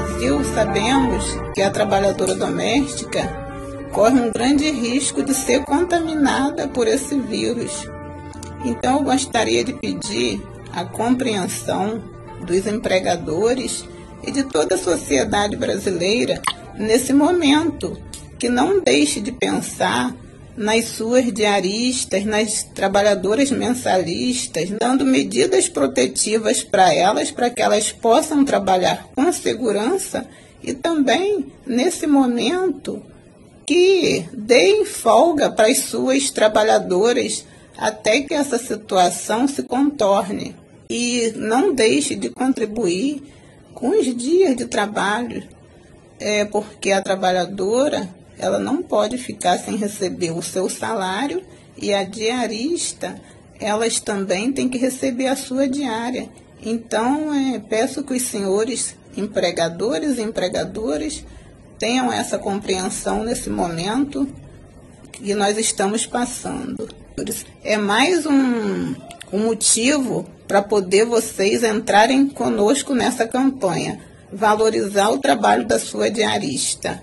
Brasil, sabemos que a trabalhadora doméstica corre um grande risco de ser contaminada por esse vírus. Então, eu gostaria de pedir a compreensão dos empregadores e de toda a sociedade brasileira nesse momento, que não deixe de pensar nas suas diaristas, nas trabalhadoras mensalistas, dando medidas protetivas para elas, para que elas possam trabalhar com segurança e também, nesse momento, que deem folga para as suas trabalhadoras até que essa situação se contorne. E não deixe de contribuir com os dias de trabalho, é porque a trabalhadora ela não pode ficar sem receber o seu salário e a diarista elas também têm que receber a sua diária. Então, é, peço que os senhores empregadores e empregadoras tenham essa compreensão nesse momento que nós estamos passando. É mais um, um motivo para poder vocês entrarem conosco nessa campanha, valorizar o trabalho da sua diarista.